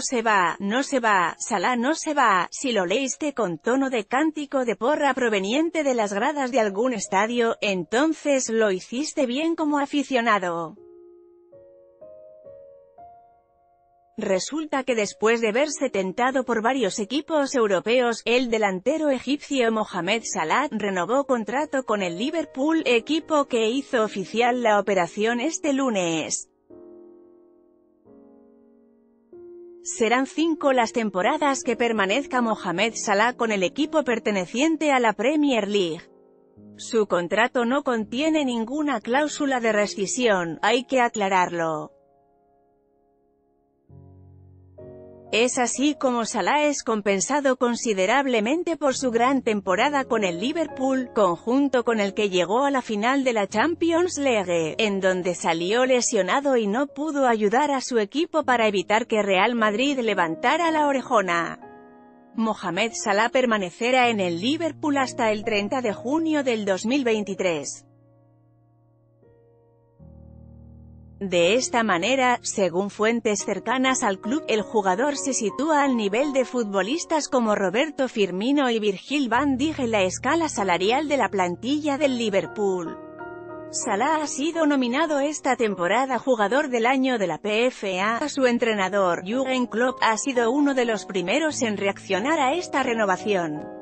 se va, no se va, Salah no se va, si lo leíste con tono de cántico de porra proveniente de las gradas de algún estadio, entonces lo hiciste bien como aficionado. Resulta que después de verse tentado por varios equipos europeos, el delantero egipcio Mohamed Salah renovó contrato con el Liverpool, equipo que hizo oficial la operación este lunes. Serán cinco las temporadas que permanezca Mohamed Salah con el equipo perteneciente a la Premier League. Su contrato no contiene ninguna cláusula de rescisión, hay que aclararlo. Es así como Salah es compensado considerablemente por su gran temporada con el Liverpool, conjunto con el que llegó a la final de la Champions League, en donde salió lesionado y no pudo ayudar a su equipo para evitar que Real Madrid levantara la orejona. Mohamed Salah permanecerá en el Liverpool hasta el 30 de junio del 2023. De esta manera, según fuentes cercanas al club, el jugador se sitúa al nivel de futbolistas como Roberto Firmino y Virgil van Dijk en la escala salarial de la plantilla del Liverpool. Salah ha sido nominado esta temporada Jugador del Año de la PFA. Su entrenador, Jürgen Klopp, ha sido uno de los primeros en reaccionar a esta renovación.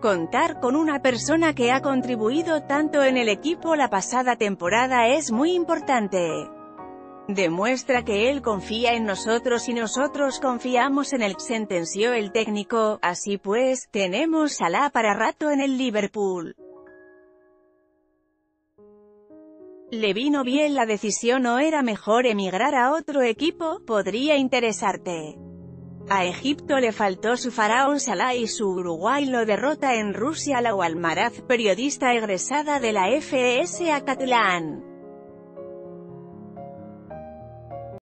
Contar con una persona que ha contribuido tanto en el equipo la pasada temporada es muy importante. Demuestra que él confía en nosotros y nosotros confiamos en él, sentenció el técnico, así pues, tenemos a para rato en el Liverpool. ¿Le vino bien la decisión o era mejor emigrar a otro equipo? Podría interesarte. A Egipto le faltó su faraón Salah y su Uruguay lo derrota en Rusia la Almaraz, periodista egresada de la FES Acatlán.